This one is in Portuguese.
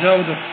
Jogo do